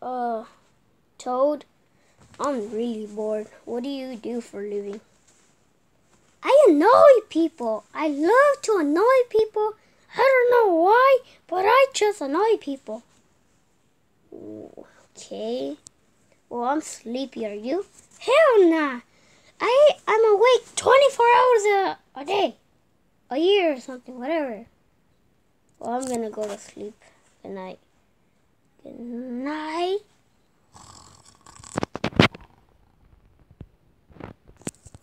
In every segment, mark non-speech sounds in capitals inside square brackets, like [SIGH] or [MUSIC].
Uh, Toad, I'm really bored. What do you do for a living? I annoy people. I love to annoy people. I don't know why, but I just annoy people. Okay. Well, I'm sleepy. Are you? Hell nah. I I'm awake 24 hours a, a day, a year or something, whatever. Well, I'm gonna go to sleep. Good night. Good night.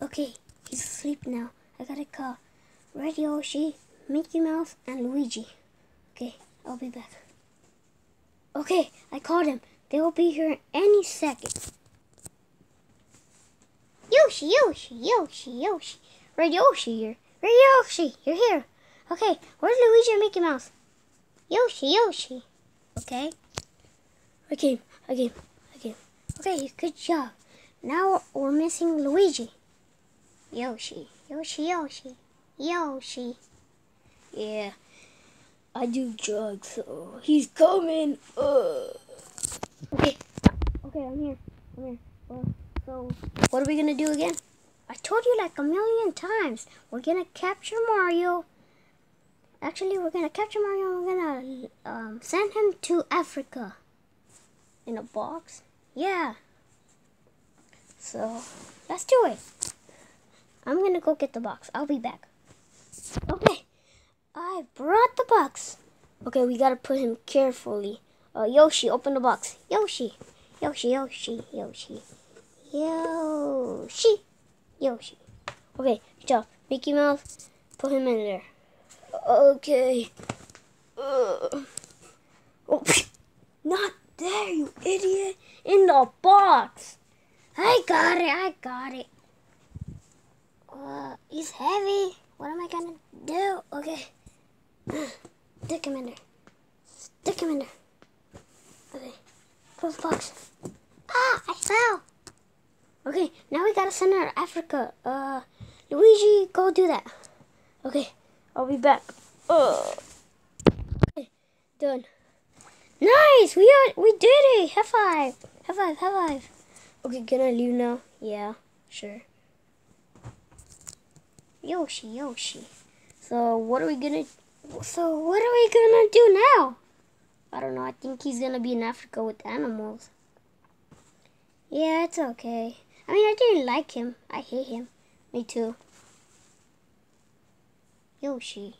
Okay, he's asleep now. I gotta call Red Yoshi, Mickey Mouse, and Luigi. Okay, I'll be back. Okay, I called him. They will be here any second. Yoshi, Yoshi, Yoshi, Yoshi. Red Yoshi here. Red Yoshi, you're here. Okay, where's Luigi and Mickey Mouse? Yoshi, Yoshi. Okay. Okay, okay, okay. Okay, good job. Now we're missing Luigi. Yoshi, Yoshi, Yoshi, Yoshi. Yeah, I do drugs, so he's coming. Uh. Okay, okay, I'm here. I'm here. Well, so, what are we gonna do again? I told you like a million times. We're gonna capture Mario. Actually, we're gonna capture Mario. And we're gonna um, send him to Africa in a box. Yeah. So, let's do it. I'm gonna go get the box. I'll be back. Okay. I brought the box. Okay, we gotta put him carefully. Uh, Yoshi, open the box. Yoshi. Yoshi, Yoshi, Yoshi. Yoshi. Yoshi. Okay, good job. Mickey Mouse, put him in there. Okay. Uh. Oh, [LAUGHS] not there, you idiot. In the box. I got it, I got it. Uh, he's heavy. What am I gonna do? Okay. [SIGHS] Stick him in there. Stick him in there. Okay. The box. Ah, I fell. Okay, now we gotta send her to Africa. Uh, Luigi, go do that. Okay, I'll be back. Uh. Okay, done. Nice, we are, we did it. High five. High five. High five. Okay, can I leave now? Yeah, sure. Yoshi, Yoshi. So what are we gonna? So what are we gonna do now? I don't know. I think he's gonna be in Africa with animals. Yeah, it's okay. I mean, I didn't like him. I hate him. Me too. Yoshi.